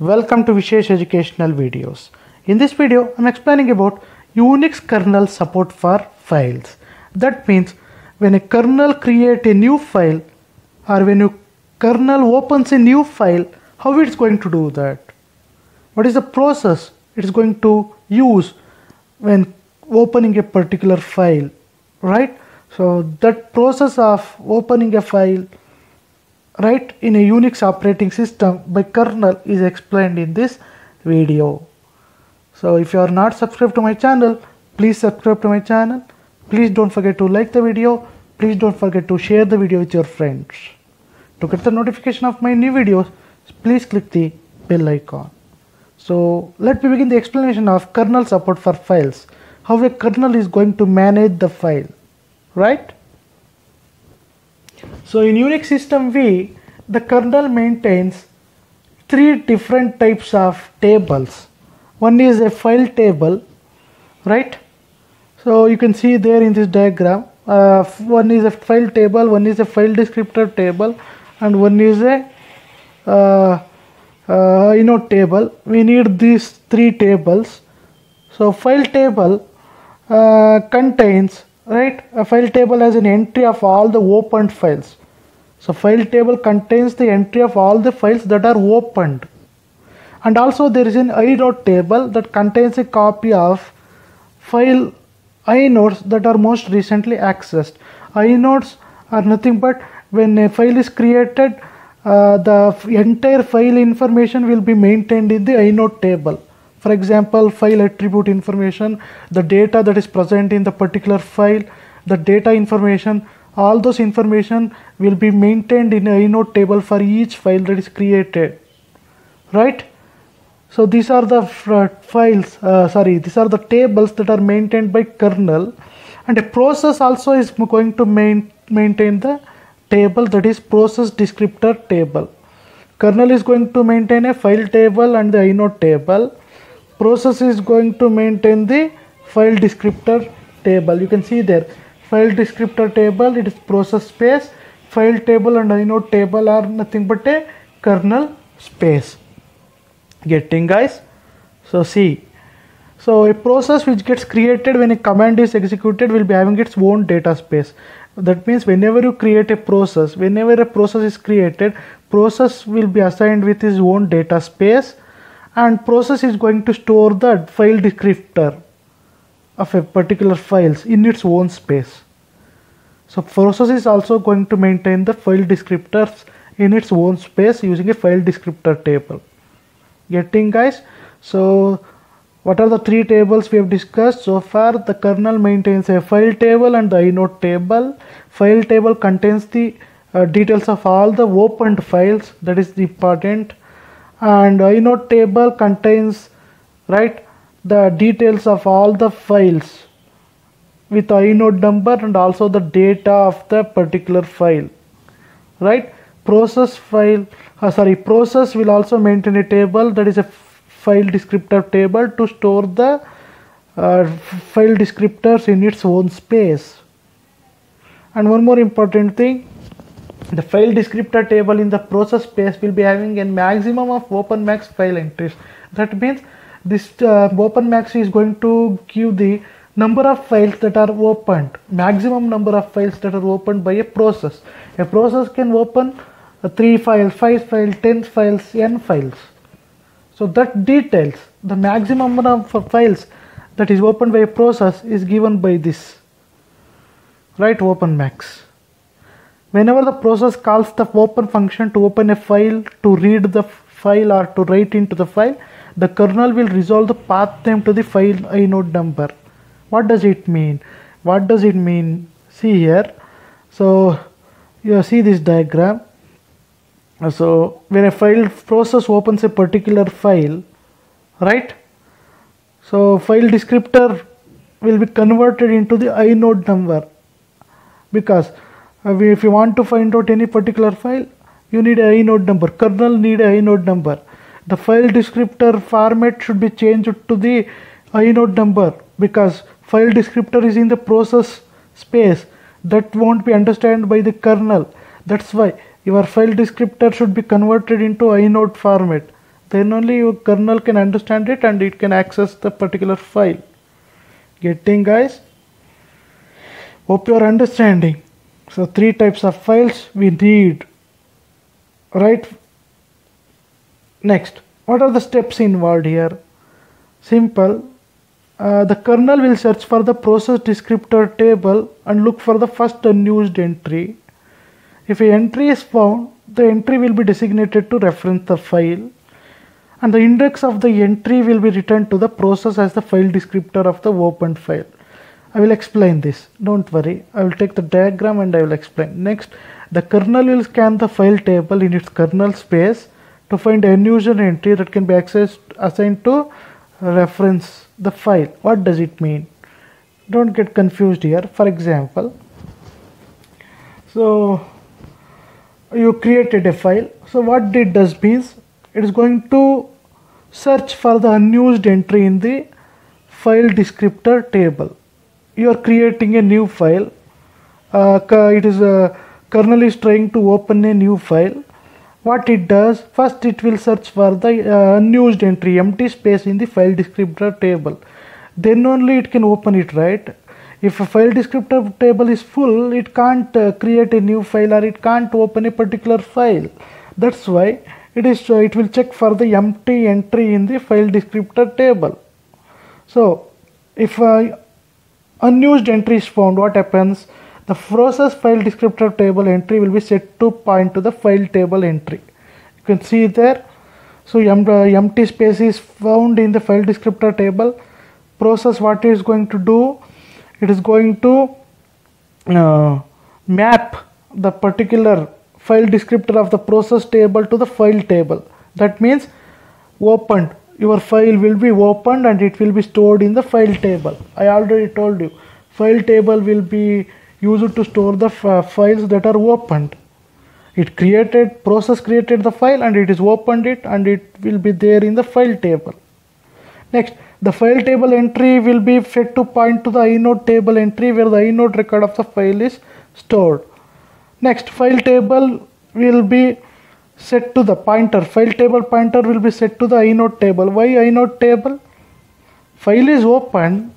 Welcome to Vishesh Educational Videos. In this video, I'm explaining about Unix kernel support for files. That means when a kernel create a new file or when a kernel opens a new file, how it's going to do that? What is the process it's going to use when opening a particular file, right? So that process of opening a file right in a Unix operating system by kernel is explained in this video. So if you are not subscribed to my channel, please subscribe to my channel. Please don't forget to like the video. Please don't forget to share the video with your friends. To get the notification of my new videos, please click the bell icon. So let me begin the explanation of kernel support for files. How a kernel is going to manage the file, right? So in Unix system V, the kernel maintains three different types of tables. One is a file table, right? So you can see there in this diagram, uh, one is a file table, one is a file descriptor table, and one is a uh, uh, inode table. We need these three tables. So file table uh, contains right? A file table has an entry of all the opened files. So file table contains the entry of all the files that are opened. And also there is an inode table that contains a copy of file inodes that are most recently accessed. Inodes are nothing but when a file is created uh, the entire file information will be maintained in the inode table for example file attribute information the data that is present in the particular file the data information all those information will be maintained in a inode table for each file that is created right? So these are the files uh, sorry these are the tables that are maintained by kernel and a process also is going to main, maintain the table that is process descriptor table. Kernel is going to maintain a file table and the inode table process is going to maintain the file descriptor table. You can see there file descriptor table it is process space. File table and inode table are nothing but a kernel space. Getting guys? So see. So a process which gets created when a command is executed will be having its own data space. That means whenever you create a process whenever a process is created process will be assigned with its own data space and process is going to store the file descriptor of a particular files in its own space. So process is also going to maintain the file descriptors in its own space using a file descriptor table. Getting guys? So what are the three tables we have discussed? So far the kernel maintains a file table and the inode table. File table contains the uh, details of all the opened files. That is the important and inode table contains right the details of all the files with inode number and also the data of the particular file right? Process file uh, sorry process will also maintain a table. That is a file descriptor table to store the uh, file descriptors in its own space. And one more important thing the file descriptor table in the process space will be having a maximum of open max file entries. That means this uh, open max is going to give the number of files that are opened maximum number of files that are opened by a process. A process can open uh, 3 files 5 files 10 files n files. So that details the maximum number of files that is opened by a process is given by this. Right open max whenever the process calls the open function to open a file to read the file or to write into the file the kernel will resolve the path name to the file inode number. What does it mean? What does it mean? See here. So you see this diagram. So when a file process opens a particular file right? So file descriptor will be converted into the inode number because Uh, if you want to find out any particular file you need a inode number. Kernel need a inode number. The file descriptor format should be changed to the inode number because file descriptor is in the process space. That won't be understood by the kernel. That's why your file descriptor should be converted into inode format. Then only your kernel can understand it and it can access the particular file. Getting guys? Hope you are understanding so three types of files we need. Right? Next. What are the steps involved here? Simple. Uh, the kernel will search for the process descriptor table and look for the first unused entry. If a entry is found the entry will be designated to reference the file. And the index of the entry will be returned to the process as the file descriptor of the opened file I will explain this. Don't worry. I will take the diagram and I will explain. Next, the kernel will scan the file table in its kernel space to find a user entry that can be accessed assigned to reference the file. What does it mean? Don't get confused here. For example, so you created a file. So what it does means it is going to search for the unused entry in the file descriptor table you are creating a new file. Uh, it is a kernel is trying to open a new file. What it does first it will search for the uh, unused entry empty space in the file descriptor table. Then only it can open it right? If a file descriptor table is full it can't uh, create a new file or it can't open a particular file. That's why it is uh, it will check for the empty entry in the file descriptor table. So if uh, unused entry is found. What happens? The process file descriptor table entry will be set to point to the file table entry. You can see there. So empty space is found in the file descriptor table. Process what is going to do? It is going to uh, map the particular file descriptor of the process table to the file table. That means opened your file will be opened and it will be stored in the file table. I already told you file table will be used to store the uh, files that are opened. It created process created the file and it is opened it and it will be there in the file table. Next the file table entry will be fed to point to the inode table entry where the inode record of the file is stored. Next file table will be set to the pointer. File table pointer will be set to the inode table. Why inode table? File is open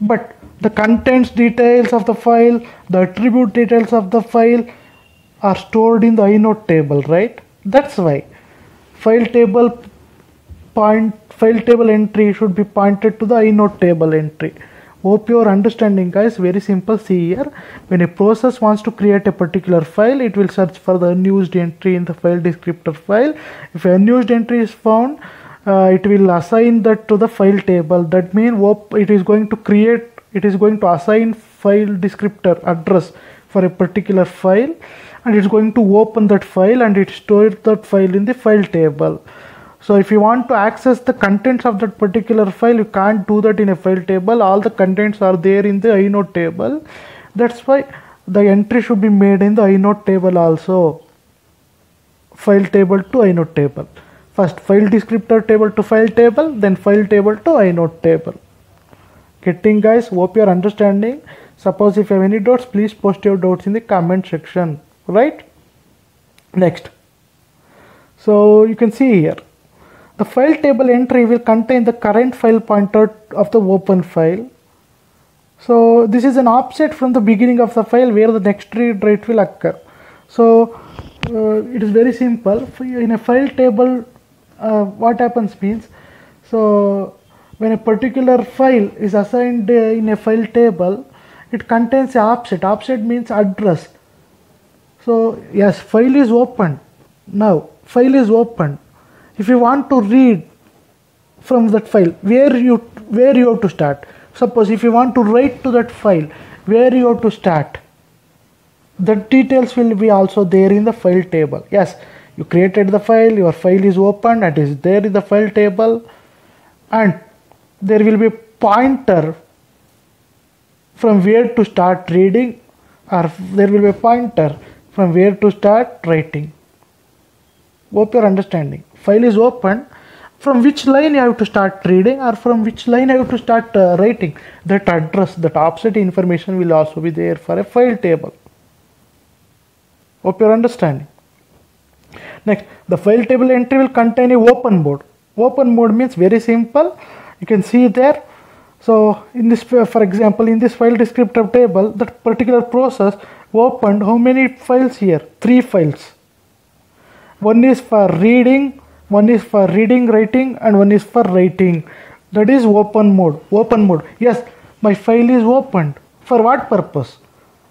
but the contents details of the file the attribute details of the file are stored in the inode table right? That's why file table point file table entry should be pointed to the inode table entry hope you are understanding guys. Very simple. See here. When a process wants to create a particular file it will search for the unused entry in the file descriptor file. If unused entry is found uh, it will assign that to the file table. That means it is going to create it is going to assign file descriptor address for a particular file and it's going to open that file and it stores that file in the file table so if you want to access the contents of that particular file, you can't do that in a file table. All the contents are there in the inode table. That's why the entry should be made in the inode table also. File table to inode table. First file descriptor table to file table, then file table to inode table. Getting guys, hope you are understanding. Suppose if you have any doubts, please post your doubts in the comment section. Right? Next. So you can see here the file table entry will contain the current file pointer of the open file. So this is an offset from the beginning of the file where the next read write will occur. So uh, it is very simple. In a file table, uh, what happens means, so when a particular file is assigned uh, in a file table, it contains a offset. Offset means address. So yes, file is open. Now file is open if you want to read from that file where you where you have to start? Suppose if you want to write to that file where you have to start? The details will be also there in the file table. Yes you created the file your file is open and is there in the file table and there will be pointer from where to start reading or there will be a pointer from where to start writing. Hope you're understanding file is open from which line you have to start reading or from which line you have to start uh, writing that address that offset information will also be there for a file table hope you're understanding Next, the file table entry will contain a open mode. Open mode means very simple. You can see there. So in this, for example, in this file descriptor table, that particular process opened how many files here? Three files. One is for reading, one is for reading, writing, and one is for writing. That is open mode. Open mode. Yes, my file is opened. For what purpose?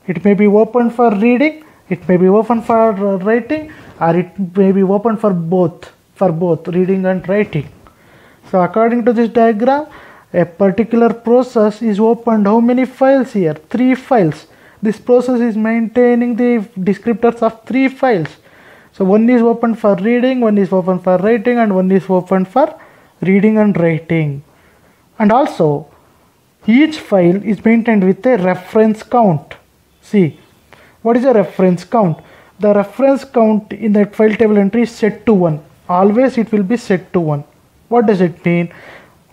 It may be open for reading, it may be open for writing, or it may be open for both for both reading and writing so according to this diagram a particular process is opened how many files here three files this process is maintaining the descriptors of three files so one is open for reading one is open for writing and one is open for reading and writing. And also each file is maintained with a reference count. See what is a reference count? The reference count in that file table entry is set to 1 always it will be set to 1 what does it mean?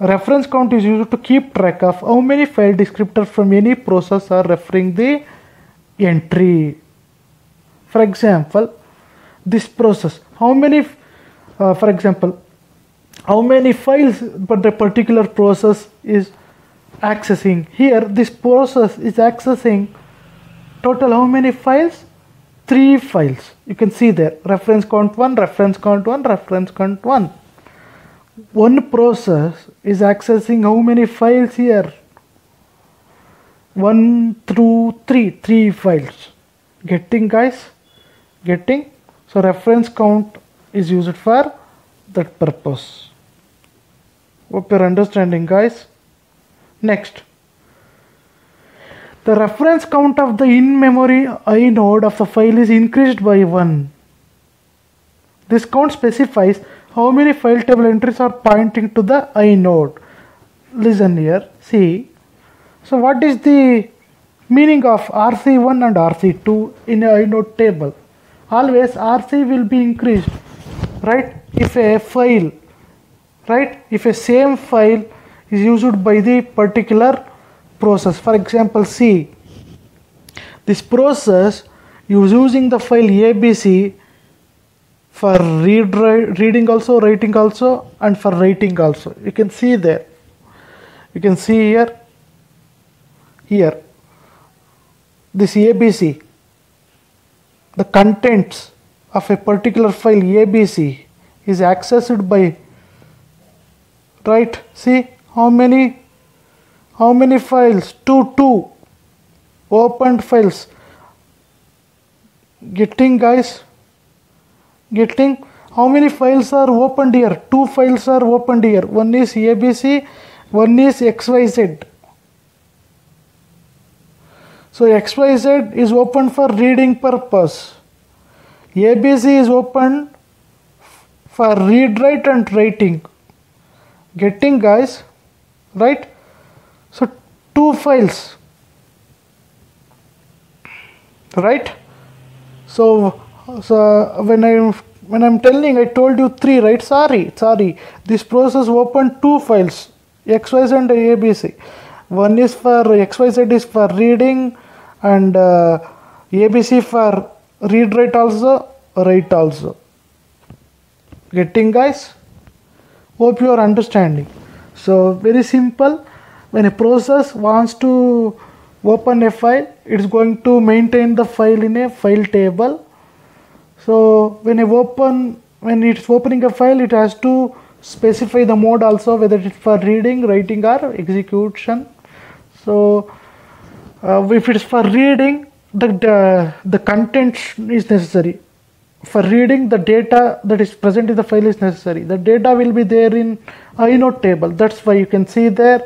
Reference count is used to keep track of how many file descriptors from any process are referring the entry. For example this process? How many uh, for example how many files but the particular process is accessing? Here this process is accessing total how many files? Three files. You can see there reference count 1 reference count 1 reference count 1 one process is accessing how many files here? 1 through 3 3 files. Getting guys? Getting so reference count is used for that purpose hope you're understanding guys next the reference count of the in-memory I node of the file is increased by 1. This count specifies how many file table entries are pointing to the I node. Listen here, see. So what is the meaning of RC1 and RC2 in a inode table? Always RC will be increased, right? If a file, right? If a same file is used by the particular process. For example C. This process is using the file abc for read reading also writing also and for writing also. You can see there. You can see here. Here. This abc the contents of a particular file abc is accessed by right see how many how many files? 2, 2 opened files. Getting guys? Getting? How many files are opened here? Two files are opened here. One is ABC, one is XYZ. So XYZ is open for reading purpose. ABC is open for read write and writing. Getting guys? Right? so two files right so so when I'm when i'm telling i told you three right sorry sorry this process opened two files xyz and abc one is for xyz is for reading and uh, abc for read write also write also. Getting guys? Hope you are understanding. So very simple. When a process wants to open a file it's going to maintain the file in a file table. So when I open when it's opening a file it has to specify the mode also whether it's for reading writing or execution so uh, if it's for reading the, the the content is necessary for reading the data that is present in the file is necessary the data will be there in inode table that's why you can see there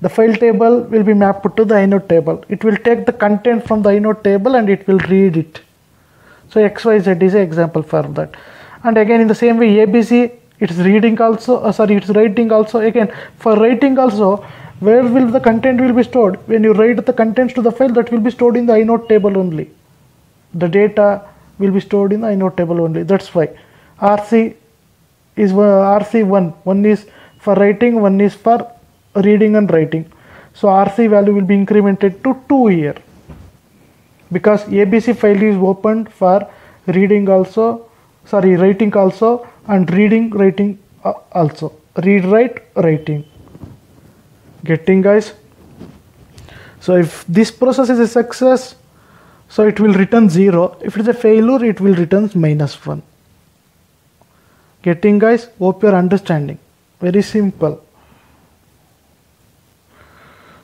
the file table will be mapped to the inode table. It will take the content from the inode table and it will read it. So XYZ is an example for that. And again in the same way ABC it's reading also, uh, sorry it's writing also again for writing also where will the content will be stored? When you write the contents to the file that will be stored in the inode table only. The data will be stored in the inode table only. That's why. Rc is uh, rc1 one. Is for writing one is for reading and writing. So RC value will be incremented to 2 here. Because ABC file is opened for reading also, sorry writing also and reading writing uh, also. Read write writing getting guys. So if this process is a success so it will return 0 if it is a failure it will return minus 1 getting guys? Hope you are understanding. Very simple.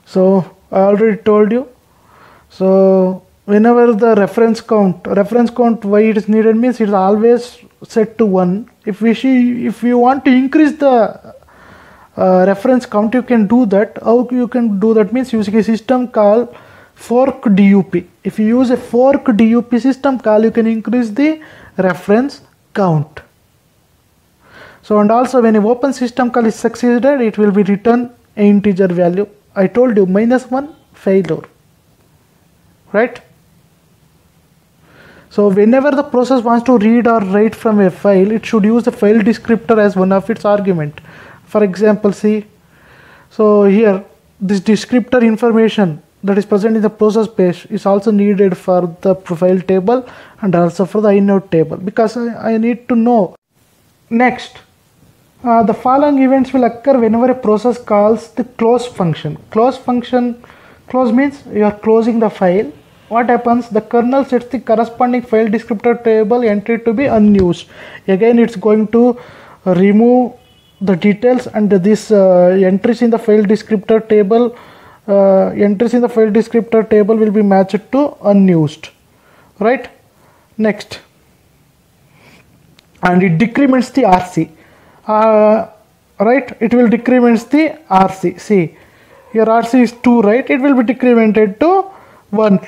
So I already told you. So whenever the reference count reference count why it is needed means it is always set to 1 if we see if you want to increase the uh, reference count you can do that. How you can do that means using a system call fork dup if you use a fork dup system call you can increase the reference count. So and also when a open system call is succeeded it will be return integer value. I told you minus 1 failure. Right? So whenever the process wants to read or write from a file it should use the file descriptor as one of its argument for example see so here this descriptor information that is present in the process page is also needed for the profile table and also for the inode table because I, I need to know. Next uh, the following events will occur whenever a process calls the close function. Close function close means you are closing the file. What happens? The kernel sets the corresponding file descriptor table entry to be unused. Again it's going to remove the details and this uh, entries in the file descriptor table uh, entries in the file descriptor table will be matched to unused. Right? Next. And it decrements the RC uh, right? It will decrements the RC see your RC is 2 right? It will be decremented to 1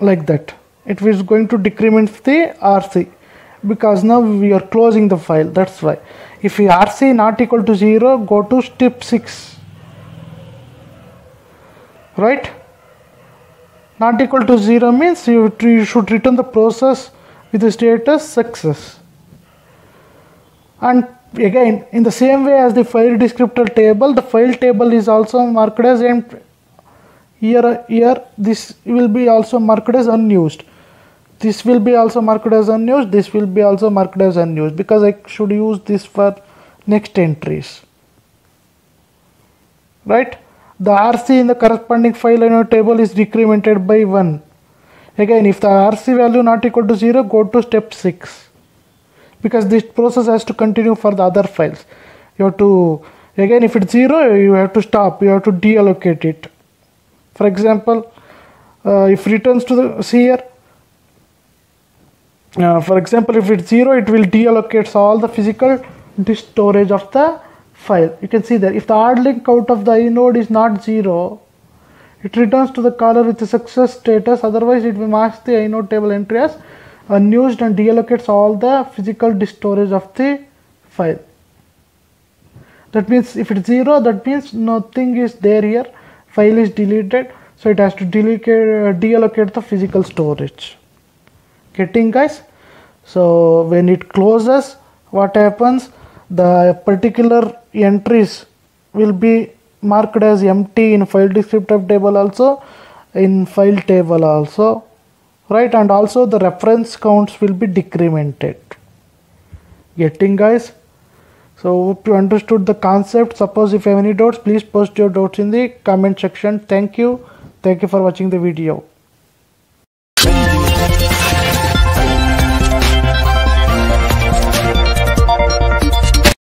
like that. It is going to decrement the RC because now we are closing the file. That's why if RC not equal to 0 go to step 6 right? Not equal to 0 means you, you should return the process with the status success. And again in the same way as the file descriptor table the file table is also marked as empty here here this will be also marked as unused this will be also marked as unused this will be also marked as unused because I should use this for next entries. Right? The RC in the corresponding file inode table is decremented by 1 again if the RC value not equal to 0 go to step 6 because this process has to continue for the other files. You have to again if it's 0 you have to stop you have to deallocate it. For example uh, if returns to the see here uh, for example if it's 0 it will deallocates all the physical disk storage of the file. You can see that if the hard link out of the inode is not 0 it returns to the caller with the success status. Otherwise it will mark the inode table entry as unused and deallocates all the physical disk storage of the file. That means if it's 0 that means nothing is there here. File is deleted so it has to deallocate, uh, deallocate the physical storage getting guys. So when it closes what happens? The particular entries will be marked as empty in file descriptor table also in file table also right? And also the reference counts will be decremented. Getting guys? So hope you understood the concept. Suppose if you have any doubts please post your doubts in the comment section. Thank you. Thank you for watching the video